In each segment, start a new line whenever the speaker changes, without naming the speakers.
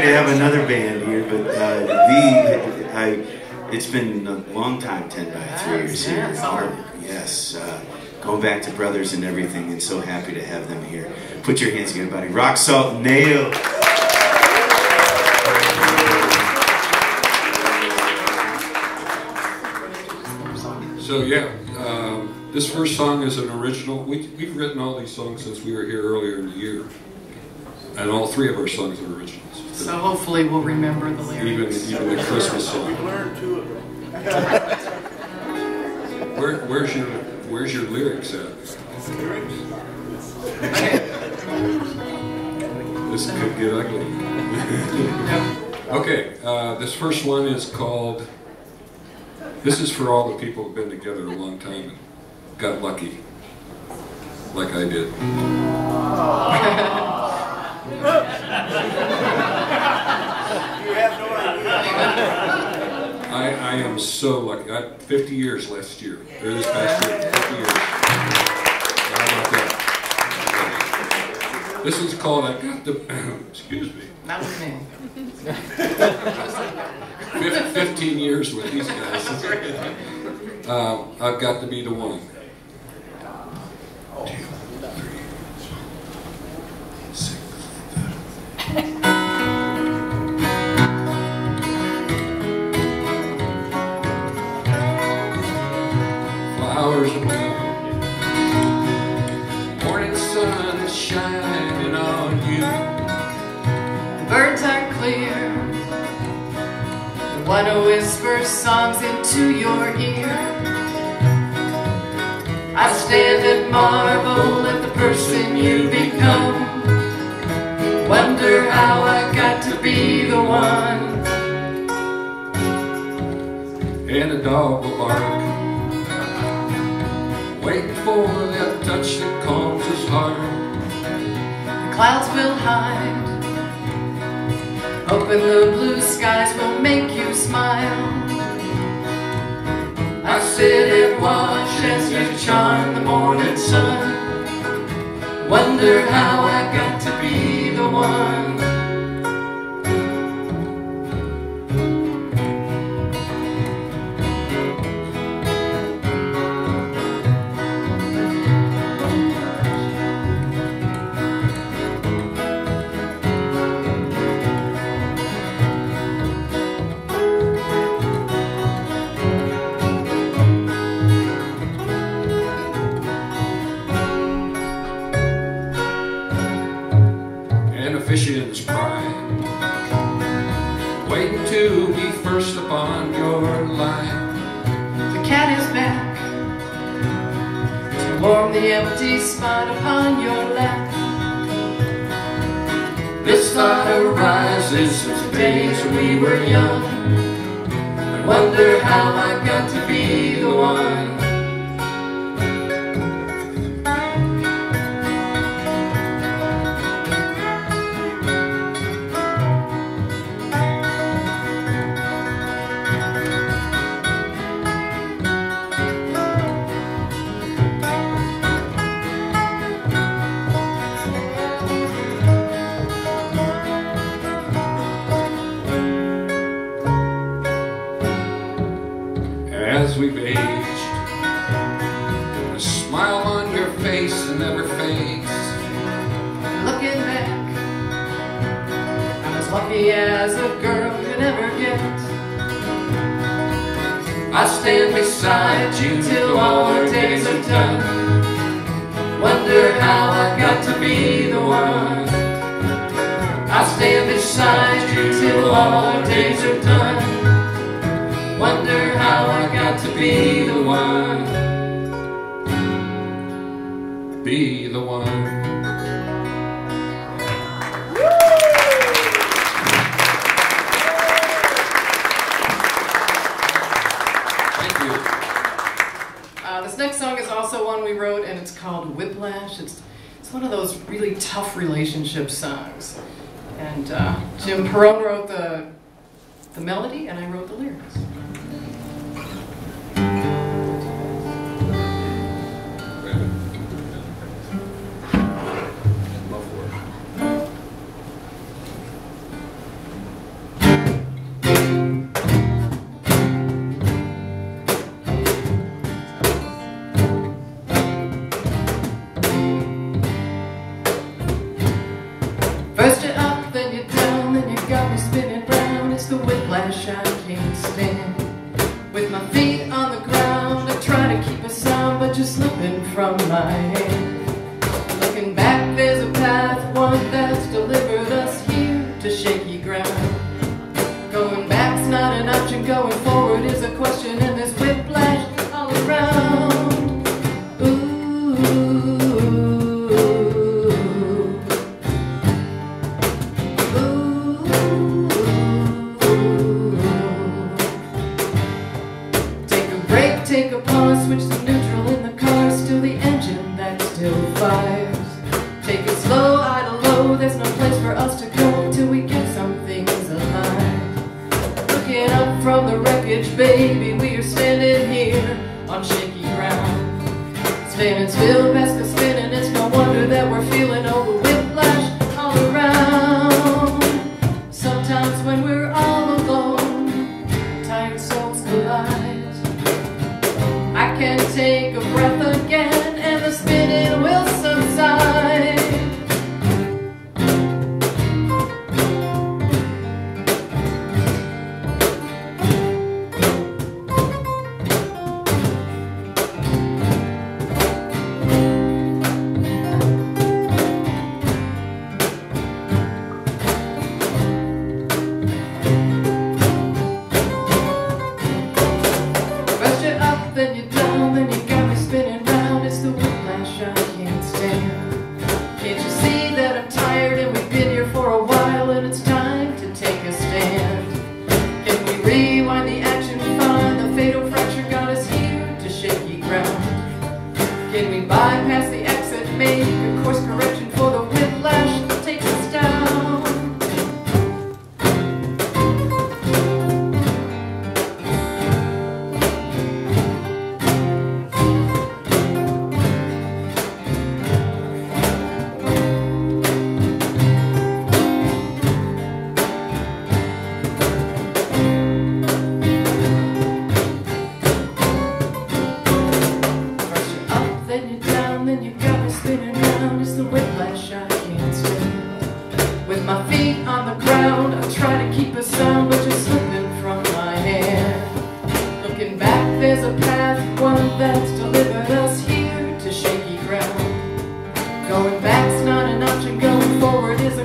happy to have another band here, but uh, the I, it's been a long time, ten by three years here. Yes, uh, going back to brothers and everything, and so happy to have them here. Put your hands together, buddy. Rock Salt Nail.
So yeah, um, this first song is an original. We, we've written all these songs since we were here earlier in the year, and all three of our songs are originals.
So hopefully we'll remember the lyrics.
Even even the Christmas song.
We've learned two of them.
Where, where's your Where's your lyrics at?
Lyrics?
This could get ugly. okay, uh, this first one is called. This is for all the people who've been together a long time and got lucky, like I did.
You have no idea.
I, I am so lucky. I, 50 years last year, or this past year, 50 years. How about that? This is called I Got the, excuse me,
Not with me.
15 years with these guys. Uh, I've got to be the one.
The who whispers songs into your ear. I stand and marvel at the person you become. Wonder how I got to be the one.
and a dog will bark. Wait for that touch that calms his heart.
The clouds will hide. Open the blue skies will make you smile. I sit and watch as you charm the morning sun. Wonder how I got to be the one. Warm the empty spot upon your lap. This thought arises since the days we were young. I wonder how I got to be the one. Lucky as a girl could ever get. I stand beside you till all our days are done. Wonder how I got to be the one. I stand beside you till all our days are done. Wonder how I got to be the one.
Be the one.
Called Whiplash. It's, it's one of those really tough relationship songs. And uh, Jim Perone wrote the, the melody, and I wrote the lyrics. from my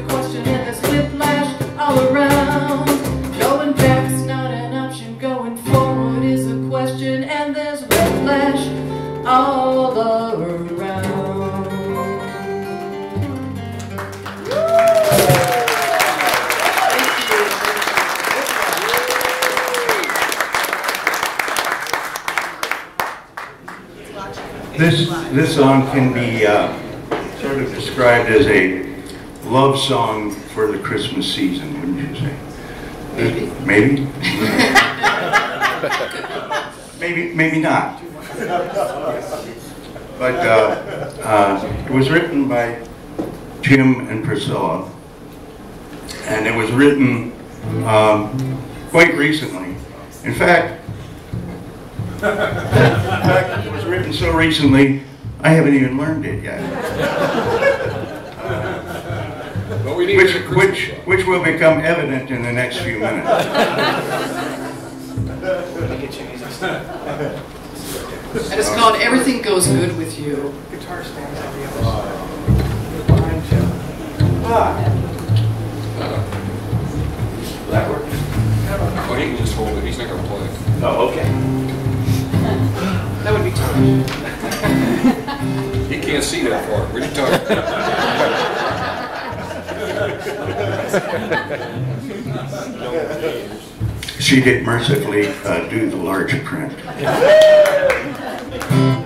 question and all around. Going not an option, going forward is a question and there's all around.
This, this song can be uh, sort of described as a love song for the Christmas season, wouldn't you say? Maybe. Maybe? maybe, maybe not. But uh, uh, it was written by Jim and Priscilla, and it was written um, quite recently. In fact, in fact, it was written so recently, I haven't even learned it yet which, which, which will become evident in the next few minutes.
and it's called Everything Goes Good With You. Guitar stands on the other side. Ah.
That works.
Oh, he can just hold it. He's not going to play.
Oh, okay.
that would be tough.
he can't see that far. What are you talking about?
she did mercifully uh, do the large print.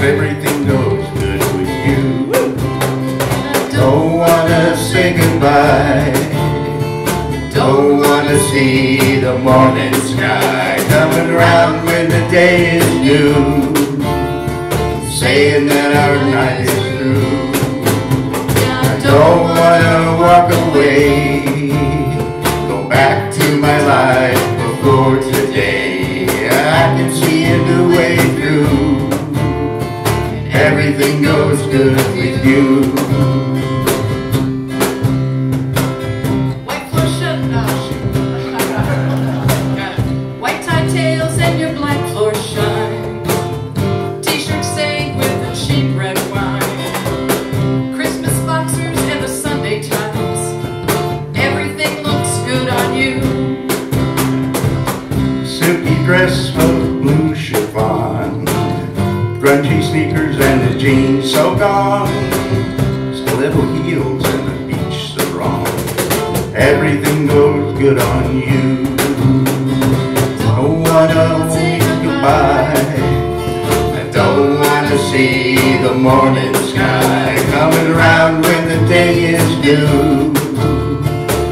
hope everything goes good with you.
Don't wanna say goodbye. Don't wanna see the morning sky coming round when the day is new. Saying that our night is through. I don't wanna walk away. Good with you.
White shut, White tie tails and your black floor shine. T-shirt stained with the cheap red wine. Christmas boxers and the Sunday times. Everything looks good on you.
Silky dress of blue chiffon Grungy sneakers jeans so gone. Stiletto heels and the beach so wrong. Everything goes good on you. Don't wanna goodbye I don't wanna see the morning sky Coming around when the day is due.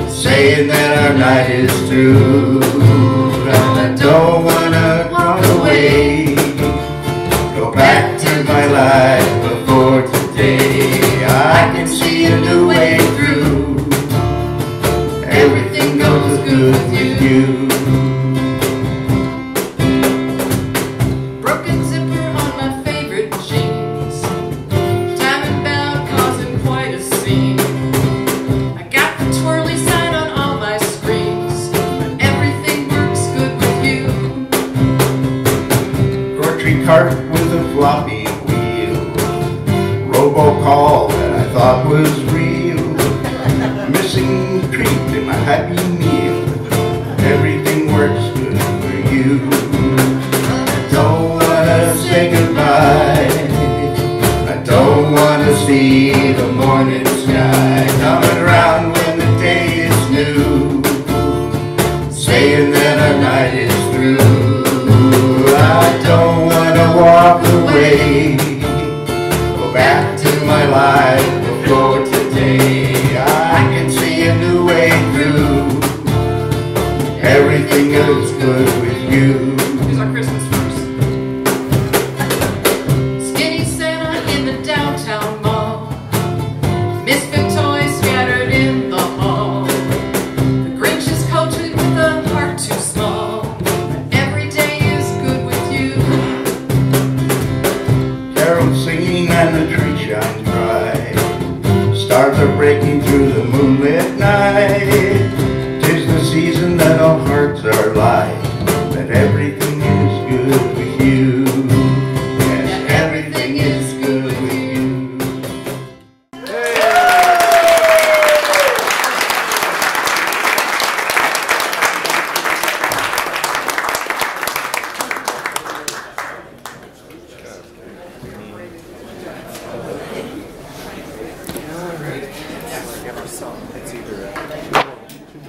Saying that our night is through. And I don't wanna Everything goes good with you.
Here's our Christmas verse. Skinny Santa in the downtown mall. Misfit toys scattered in the hall. The Grinch is coated with a heart too small. But every day is good with you.
Carols singing and the tree shines bright. Stars are breaking through the moonlit night. Season hearts are light.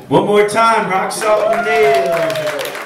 One more time, rock salt and nails.